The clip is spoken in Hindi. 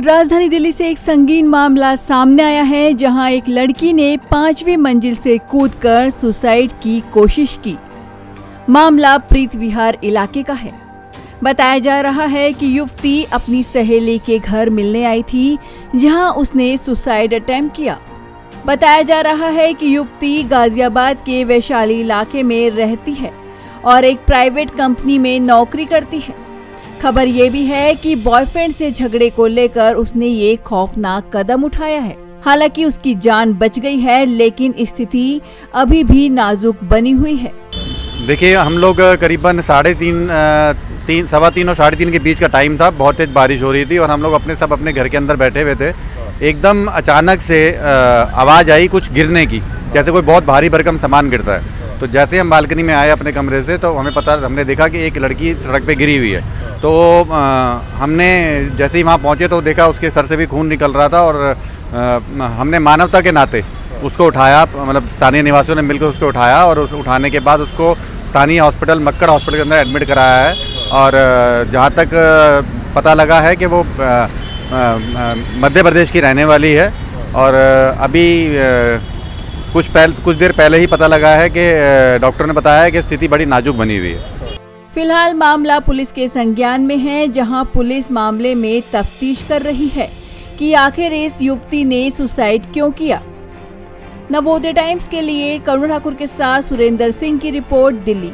राजधानी दिल्ली से एक संगीन मामला सामने आया है, जहाँ एक लड़की ने पांचवी मंजिल से कूदकर सुसाइड की कोशिश की। मामला प्रीत विहार इलाके का है। बताया जा रहा है कि युवती अपनी सहेली के घर मिलने आई थी, जहाँ उसने सुसाइड अटेम्प्ट किया। बताया जा रहा है कि युवती गाजियाबाद के वैशाली इलाके में रहती है और एक प्राइवेट कंपनी में नौकरी करती है। खबर ये भी है कि बॉयफ्रेंड से झगड़े को लेकर उसने ये खौफनाक कदम उठाया है। हालाँकि उसकी जान बच गई है, लेकिन स्थिति अभी भी नाजुक बनी हुई है। देखिए, हम लोग करीबन साढ़े तीन तीन, सवा तीन और साढ़े तीन के बीच का टाइम था। बहुत तेज बारिश हो रही थी और हम लोग अपने, सब अपने घर के अंदर बैठे हुए थे। एकदम अचानक से आवाज़ आई कुछ गिरने की, जैसे कोई बहुत भारी भरकम सामान गिरता है। तो जैसे हम बालकनी में आए अपने कमरे से तो हमें पता हमने देखा कि एक लड़की सड़क पे गिरी हुई है। तो आ, हमने जैसे ही वहाँ पहुँचे तो देखा उसके सर से भी खून निकल रहा था और आ, हमने मानवता के नाते उसको उठाया मतलब स्थानीय निवासियों ने मिलकर उसको उठाया और उस उठाने के बाद उसको स्थानीय हॉस्पिटल मक्कड़ हॉस्पिटल के अंदर एडमिट कराया है। और जहाँ तक पता लगा है कि वो मध्य प्रदेश की रहने वाली है। और अभी कुछ पहले, कुछ देर पहले ही पता लगा है कि डॉक्टर ने बताया है कि स्थिति बड़ी नाजुक बनी हुई है। फ़िलहाल मामला पुलिस के संज्ञान में है, जहाँ पुलिस मामले में तफ्तीश कर रही है कि आखिर इस युवती ने सुसाइड क्यों किया। नवोदय टाइम्स के लिए करुण ठाकुर के साथ सुरेंद्र सिंह की रिपोर्ट, दिल्ली।